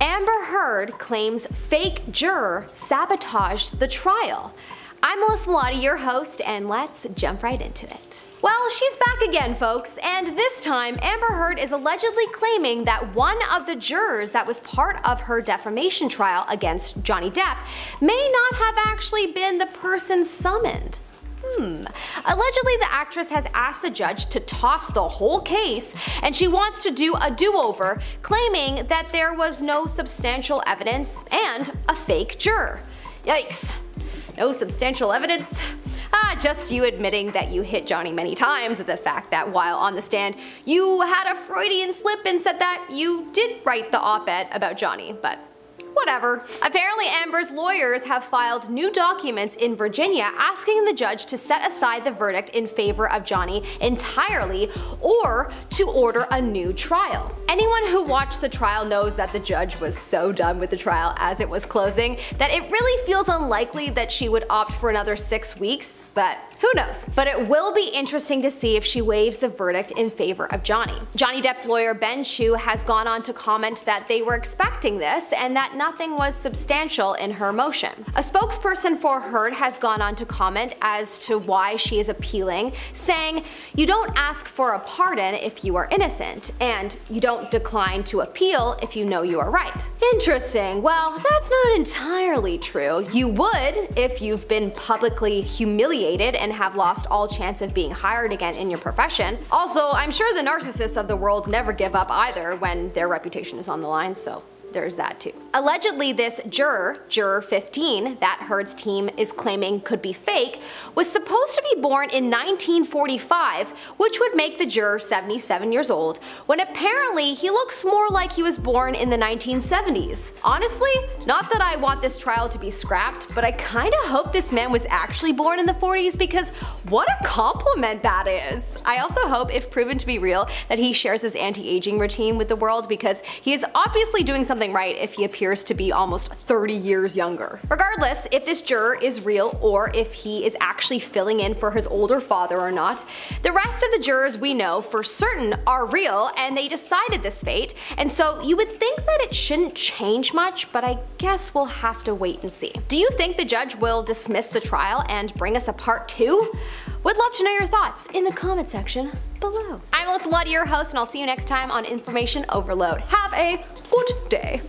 Amber Heard claims fake juror sabotaged the trial. I'm Melissa Melottey, your host, and let's jump right into it. Well, she's back again, folks, and this time Amber Heard is allegedly claiming that one of the jurors that was part of her defamation trial against Johnny Depp may not have actually been the person summoned. Hmm. Allegedly, the actress has asked the judge to toss the whole case and she wants to do a do over, claiming that there was no substantial evidence and a fake juror. Yikes. No substantial evidence? Ah, just you admitting that you hit Johnny many times, the fact that while on the stand you had a Freudian slip and said that you did write the op-ed about Johnny, but Whatever. Apparently Amber's lawyers have filed new documents in Virginia asking the judge to set aside the verdict in favor of Johnny entirely or to order a new trial. Anyone who watched the trial knows that the judge was so done with the trial as it was closing that it really feels unlikely that she would opt for another six weeks, but who knows? But it will be interesting to see if she waives the verdict in favor of Johnny. Johnny Depp's lawyer Ben Chew has gone on to comment that they were expecting this and that nothing was substantial in her motion. A spokesperson for Heard has gone on to comment as to why she is appealing, saying, You don't ask for a pardon if you are innocent, and you don't decline to appeal if you know you are right. Interesting. Well, that's not entirely true. You would if you've been publicly humiliated and and have lost all chance of being hired again in your profession. Also, I'm sure the narcissists of the world never give up either when their reputation is on the line, so there's that too. Allegedly, this juror, Juror 15, that Heard's team is claiming could be fake, was supposed to be born in 1945, which would make the juror 77 years old, when apparently he looks more like he was born in the 1970s. Honestly, not that I want this trial to be scrapped, but I kinda hope this man was actually born in the 40s because what a compliment that is. I also hope, if proven to be real, that he shares his anti-aging routine with the world because he is obviously doing something something right if he appears to be almost 30 years younger. Regardless, if this juror is real or if he is actually filling in for his older father or not, the rest of the jurors we know for certain are real and they decided this fate, and so you would think that it shouldn't change much, but I guess we'll have to wait and see. Do you think the judge will dismiss the trial and bring us a part 2? Would love to know your thoughts in the comment section below. I'm Melissa Melottey, your host, and I'll see you next time on Information Overload. Have a good day.